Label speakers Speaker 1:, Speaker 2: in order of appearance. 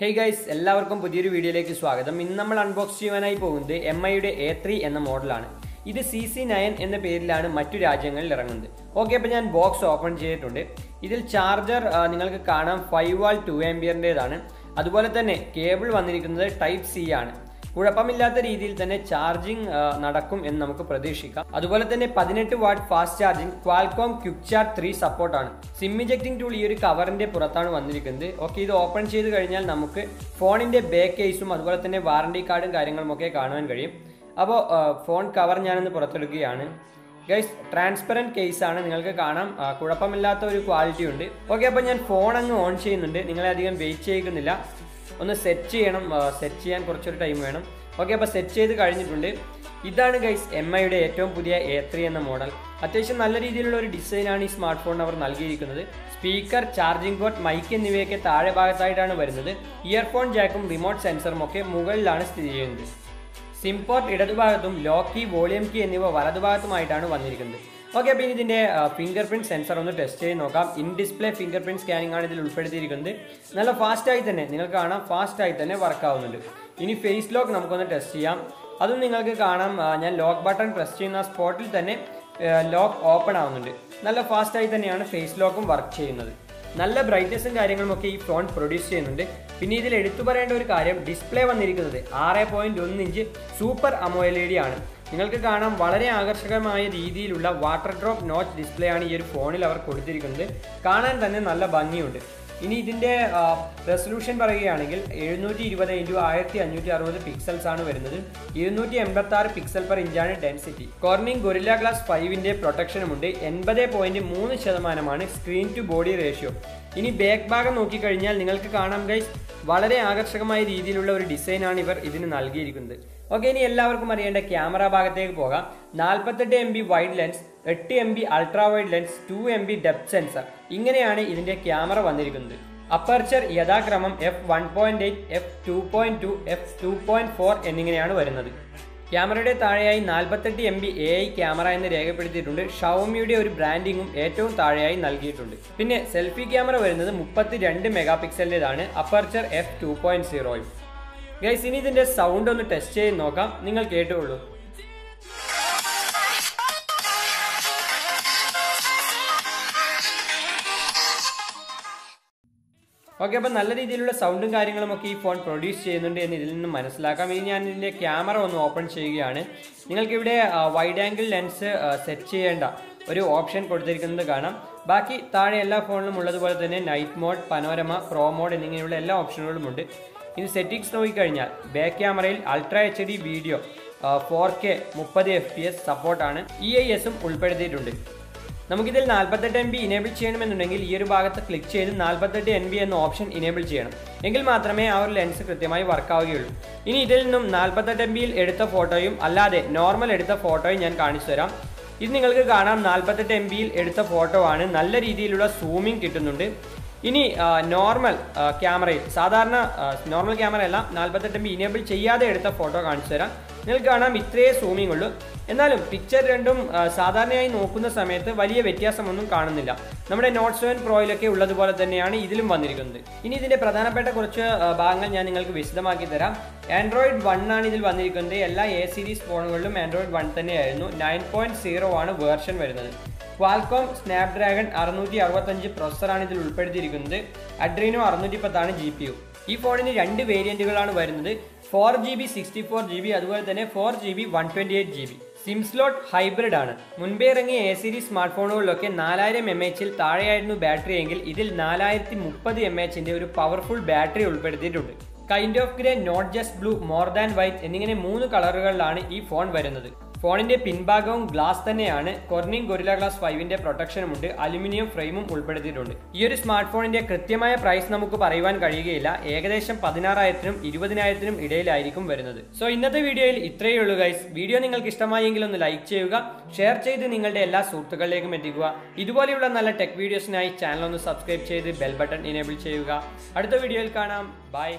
Speaker 1: Hey guys എല്ലാവർക്കും പുതിയൊരു വീഡിയോയിലേക്ക് സ്വാഗതം. ഇന്ന് നമ്മൾ അൺബോക്സ് ചെയ്യുവാനായി പോകുന്നത് എം ഐയുടെ എ ത്രീ എന്ന മോഡലാണ്. ഇത് സി സി നയൻ എന്ന പേരിലാണ് മറ്റു രാജ്യങ്ങളിൽ ഇറങ്ങുന്നത്. ഓക്കെ അപ്പോൾ ഞാൻ ബോക്സ് ഓപ്പൺ ചെയ്തിട്ടുണ്ട്. ഇതിൽ ചാർജർ നിങ്ങൾക്ക് കാണാം. ഫൈവ് വാൾ ടു എംബിയറിന്റെതാണ് അതുപോലെ തന്നെ കേബിൾ വന്നിരിക്കുന്നത് ടൈപ്പ് സി ആണ്. കുഴപ്പമില്ലാത്ത രീതിയിൽ തന്നെ ചാർജിങ് നടക്കും എന്ന് നമുക്ക് പ്രതീക്ഷിക്കാം. അതുപോലെ തന്നെ പതിനെട്ട് watt fast charging Qualcomm quick charge three സപ്പോർട്ടാണ്. സിം ഇജക്ടിംഗ് ടൂൾ ഈ ഒരു കവറിന്റെ പുറത്താണ് വന്നിരിക്കുന്നത്. ഓക്കെ ഇത് ഓപ്പൺ ചെയ്ത് കഴിഞ്ഞാൽ നമുക്ക് ഫോണിന്റെ ബാക്ക് കേസും അതുപോലെ തന്നെ വാറണ്ടി കാർഡും കാര്യങ്ങളും ഒക്കെ കാണുവാൻ കഴിയും. അപ്പോൾ ഫോൺ കവർ ഞാനൊന്ന് പുറത്തെടുക്കുകയാണ്. ഗൈസ് ട്രാൻസ്പെറന്റ് കേസാണ് നിങ്ങൾക്ക് കാണാം. കുഴപ്പമില്ലാത്ത ഒരു ക്വാളിറ്റി ഉണ്ട്. ഓക്കെ അപ്പോൾ ഞാൻ ഫോൺ അങ്ങ് ഓൺ ചെയ്യുന്നുണ്ട്. നിങ്ങളെ അധികം വെയിറ്റ് ചെയ്യിക്കുന്നില്ല. ഒന്ന് സെറ്റ് ചെയ്യണം സെറ്റ് ചെയ്യാൻ കുറച്ചൊരു ടൈം വേണം. ഓക്കെ അപ്പോൾ സെറ്റ് ചെയ്ത് കഴിഞ്ഞിട്ടുണ്ട്. ഇതാണ് ഗൈസ് എം ഐയുടെ ഏറ്റവും പുതിയ എ ത്രീ എന്ന മോഡൽ അത്യാവശ്യം നല്ല രീതിയിലുള്ള ഒരു ഡിസൈനാണ് ഈ സ്മാർട്ട് ഫോണിന് അവർ നൽകിയിരിക്കുന്നത്. സ്പീക്കർ ചാർജിംഗ് പോർട്ട് മൈക്ക് എന്നിവയൊക്കെ താഴെ ഭാഗത്തായിട്ടാണ് വരുന്നത്. ഇയർഫോൺ ജാക്കും റിമോട്ട് സെൻസറും ഒക്കെ മുകളിലാണ് സ്ഥിതി ചെയ്യുന്നത്. സിം പോർട്ട് ഇടതുഭാഗത്തും ലോക്കി വോളിയം കീ എന്നിവ വലതുഭാഗത്തുമായിട്ടാണ് വന്നിരിക്കുന്നത്. ഓക്കെ അപ്പോൾ ഇനി ഇതിന്റെ ഫിംഗർ പ്രിന്റ് സെൻസർ ഒന്ന് ടെസ്റ്റ് ചെയ്ത് നോക്കാം. In display fingerprint scanning ആണ് ഇതിൽ ഉൾപ്പെടുത്തിയിരിക്കുന്നത്. നല്ല ഫാസ്റ്റായി തന്നെ നിങ്ങൾക്ക് കാണാം. ഫാസ്റ്റായി തന്നെ വർക്ക് ആവുന്നുണ്ട്. ഇനി ഫേസ് ലോക്ക് നമുക്കൊന്ന് ടെസ്റ്റ് ചെയ്യാം. അതും നിങ്ങൾക്ക് കാണാം. ഞാൻ ലോക്ക് ബട്ടൺ പ്രസ് ചെയ്യുന്ന സ്പോട്ടിൽ തന്നെ ലോക്ക് ഓപ്പൺ ആവുന്നുണ്ട്. നല്ല ഫാസ്റ്റായി തന്നെയാണ് ഫേസ് ലോക്കും വർക്ക് ചെയ്യുന്നത്. നല്ല ബ്രൈറ്റ്നസും കാര്യങ്ങളും ഒക്കെ ഈ ഫോൺ പ്രൊഡ്യൂസ് ചെയ്യുന്നുണ്ട്. പിന്നെ ഇതിൽ എടുത്തു പറയേണ്ട ഒരു കാര്യം ഡിസ്പ്ലേ വന്നിരിക്കുന്നത് ആറ് പോയിന്റ് ഒന്ന് ഇഞ്ച് സൂപ്പർ അമോയലേഡി ആണ്. നിങ്ങൾക്ക് കാണാം വളരെ ആകർഷകമായ രീതിയിലുള്ള വാട്ടർ ഡ്രോപ്പ് നോച്ച് ഡിസ്പ്ലേ ആണ് ഈ ഒരു ഫോണിൽ അവർ കൊടുത്തിരിക്കുന്നത്. കാണാൻ തന്നെ നല്ല ഭംഗിയുണ്ട്. ഇനി ഇതിന്റെ റെസൊല്യൂഷൻ പറയുകയാണെങ്കിൽ എഴുന്നൂറ്റി ഇരുപത് ഇന്റു ആയിരത്തി അഞ്ഞൂറ്റി അറുപത് പിക്സൽസ് ആണ് വരുന്നത്. ഇരുന്നൂറ്റി എൺപത്തി ആറ് പിക്സൽ പെർ ഇഞ്ചാണ് ഡെൻസിറ്റി കോർണിംഗ് ഗൊരില്ല ഗ്ലാസ് ഫൈവിന്റെ പ്രൊട്ടക്ഷനുമുണ്ട് എൺപത് പോയിന്റ് മൂന്ന് ശതമാനമാണ് സ്ക്രീൻ ടു ബോഡി റേഷ്യോ ഇനി ബാക്ക് ഭാഗം നോക്കിക്കഴിഞ്ഞാൽ നിങ്ങൾക്ക് കാണാം ഗൈസ് വളരെ ആകർഷകമായ രീതിയിലുള്ള ഒരു ഡിസൈനാണ് ഇവർ ഇതിന് നൽകിയിരിക്കുന്നത്. ഓക്കെ ഇനി എല്ലാവർക്കും അറിയേണ്ട ക്യാമറ ഭാഗത്തേക്ക് പോകാം. നാൽപ്പത്തെട്ട് എം ബി വൈഡ് ലെൻസ് എട്ട് M B ultra wide lens two M B depth sensor ഇങ്ങനെയാണ് ഇതിന്റെ ക്യാമറ വന്നിരിക്കുന്നത്. അപ്പർച്ചർ യഥാക്രമം F one point eight F two point two F two point four എന്നിങ്ങനെയാണ് വരുന്നത്. ക്യാമറയുടെ താഴെയായി നാൽപ്പത്തെട്ട് M B A I camera എന്ന് രേഖപ്പെടുത്തിയിട്ടുണ്ട്. ഷൗമിയുടെ ഒരു ബ്രാൻഡിങ്ങും ഏറ്റവും താഴെയായി നൽകിയിട്ടുണ്ട്. പിന്നെ സെൽഫി ക്യാമറ വരുന്നത് മുപ്പത്തി രണ്ട് മെഗാ പിക്സലിന്റെതാണ് അപ്പർച്ചർ എഫ് ടു പോയിന്റ് സീറോയും ഗൈസ് ഇനി ഇതിന്റെ സൗണ്ട് ഒന്ന് ടെസ്റ്റ് ചെയ്ത് നോക്കാം. നിങ്ങൾ കേട്ടുകൊള്ളൂ ഓക്കെ അപ്പോൾ നല്ല രീതിയിലുള്ള സൗണ്ടും കാര്യങ്ങളും ഒക്കെ ഈ ഫോൺ പ്രൊഡ്യൂസ് ചെയ്യുന്നുണ്ട് എന്ന് ഇതിൽ നിന്ന് മനസ്സിലാക്കാം. ഇനി ഞാൻ ഇതിന്റെ ക്യാമറ ഒന്ന് ഓപ്പൺ ചെയ്യുകയാണ്. നിങ്ങൾക്കിവിടെ വൈഡ് ആംഗിൾ ലെൻസ് സെറ്റ് ചെയ്യേണ്ട ഒരു ഓപ്ഷൻ കൊടുത്തിരിക്കുന്നത് കാണാം. ബാക്കി താഴെ എല്ലാ ഫോണിലും ഉള്ളതുപോലെ തന്നെ night mode panorama pro mode എന്നിങ്ങനെയുള്ള എല്ലാ ഓപ്ഷനുകളും ഉണ്ട്. ഇനി സെറ്റിംഗ്സ് നോക്കിക്കഴിഞ്ഞാൽ ബാക്ക് ക്യാമറയിൽ ultra H D video four K മുപ്പത് എഫ് പി എസ് സപ്പോർട്ടാണ് ഇ ഐ എസും ഉൾപ്പെടുത്തിയിട്ടുണ്ട്. നമുക്കിതിൽ നാൽപ്പത്തെട്ട് എം ബി ഇനേബിൾ ചെയ്യണമെന്നുണ്ടെങ്കിൽ ഈ ഒരു ഭാഗത്ത് ക്ലിക്ക് ചെയ്ത് നാൽപ്പത്തെട്ട് എൻ ബി എന്ന ഓപ്ഷൻ ഇനേബിൾ ചെയ്യണം. എങ്കിൽ മാത്രമേ ആ ഒരു ലെൻസ് കൃത്യമായി വർക്ക് ആവുകയുള്ളൂ. ഇനി ഇതിൽ നിന്നും നാൽപ്പത്തെട്ട് എം ബിയിൽ എടുത്ത ഫോട്ടോയും അല്ലാതെ നോർമൽ എടുത്ത ഫോട്ടോയും ഞാൻ കാണിച്ചു തരാം. ഇത് നിങ്ങൾക്ക് കാണാം നാൽപ്പത്തെട്ട് എം ബിയിൽ എടുത്ത ഫോട്ടോ ആണ്. നല്ല രീതിയിലുള്ള സൂമിങ് കിട്ടുന്നുണ്ട്. ഇനി നോർമൽ ക്യാമറയിൽ സാധാരണ നോർമൽ ക്യാമറ അല്ല നാൽപ്പത്തെട്ട് എം ബി ഇനേബിൾ ചെയ്യാതെ എടുത്ത ഫോട്ടോ കാണിച്ചു തരാം. നിങ്ങൾക്ക് കാണാം ഇത്രയേ സൂമിംഗ് ഉള്ളൂ. എന്നാലും പിക്ചർ രണ്ടും സാധാരണയായി നോക്കുന്ന സമയത്ത് വലിയ വ്യത്യാസമൊന്നും കാണുന്നില്ല. നമ്മുടെ നോട്ട് സെവൻ പ്രോയിലൊക്കെ ഉള്ളതുപോലെ തന്നെയാണ് ഇതിലും വന്നിരിക്കുന്നത്. ഇനി ഇതിന്റെ പ്രധാനപ്പെട്ട കുറച്ച് ഭാഗങ്ങൾ ഞാൻ നിങ്ങൾക്ക് വിശദമാക്കി തരാം. ആൻഡ്രോയിഡ് വൺ ആണ് ഇതിൽ വന്നിരിക്കുന്നത്. എല്ലാ എ സീരീസ് ഫോണുകളിലും ആൻഡ്രോയിഡ് വൺ തന്നെയായിരുന്നു. നയൻ പോയിന്റ് സീറോ ആണ് വേർഷൻ വരുന്നത്. ക്വാൽകോം സ്നാപ്ഡ്രാഗൺ അറുന്നൂറ്റി അറുപത്തഞ്ച് പ്രൊസറാണ് ഇതിൽ ഉൾപ്പെടുത്തിയിരിക്കുന്നത്. അഡ്രീനോ അറുന്നൂറ്റി പത്താണ് ജി പി യു ഈ ഫോണിന് രണ്ട് വേരിയന്റുകളാണ് വരുന്നത്. Four G B sixty four G B അതുപോലെ തന്നെ four G B one twenty eight G B sim slot hybrid ആണ്. മുൻപേ ഇറങ്ങിയ എ സീരീസ് സ്മാർട്ട് ഫോണുകളിലൊക്കെ നാലായിരം എം എച്ചിൽ താഴെയായിരുന്നു ബാറ്ററി എങ്കിൽ ഇതിൽ നാലായിരത്തി മുപ്പത് എം എച്ചിന്റെ ഒരു പവർഫുൾ ബാറ്ററി ഉൾപ്പെടുത്തിയിട്ടുണ്ട്. Kind of grey not just blue more than white എന്നിങ്ങനെ മൂന്ന് കളറുകളിലാണ് ഈ ഫോൺ വരുന്നത്. ഫോണിന്റെ പിൻഭാഗവും ഗ്ലാസ് തന്നെയാണ് കൊർണിംഗ് ഗൊരില ഗ്ലാസ് ഫൈവിന്റെ പ്രൊട്ടക്ഷനുമുണ്ട്. അലുമിനിയം ഫ്രെയിമും ഉൾപ്പെടുത്തിയിട്ടുണ്ട്. ഈ ഒരു സ്മാർട്ട് ഫോണിന്റെ കൃത്യമായ പ്രൈസ് നമുക്ക് പറയുവാൻ കഴിയുകയില്ല. ഏകദേശം പതിനാറായിരത്തിനും ഇരുപതിനായിരത്തിനും ഇടയിലായിരിക്കും വരുന്നത്. സോ ഇന്നത്തെ വീഡിയോയിൽ ഇത്രയേ ഉള്ളൂ ഗൈസ് വീഡിയോ നിങ്ങൾക്ക് ഇഷ്ടമായെങ്കിൽ ഒന്ന് ലൈക്ക് ചെയ്യുക ഷെയർ ചെയ്ത് നിങ്ങളുടെ എല്ലാ സുഹൃത്തുക്കളിലേക്കും എത്തിക്കുക. ഇതുപോലെയുള്ള നല്ല ടെക് വീഡിയോസിനായി ചാനൽ ഒന്ന് സബ്സ്ക്രൈബ് ചെയ്ത് ബെൽ ബട്ടൺ ഇനേബിൾ ചെയ്യുക. അടുത്ത വീഡിയോയിൽ കാണാം. ബൈ